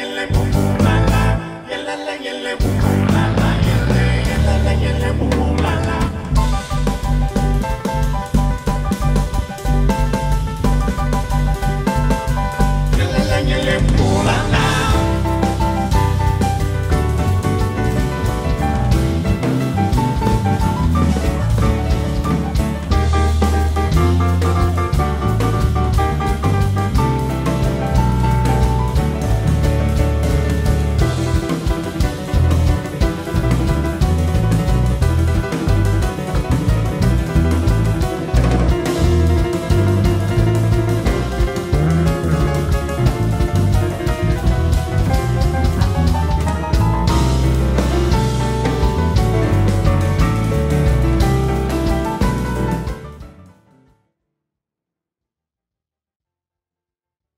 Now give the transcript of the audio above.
alguien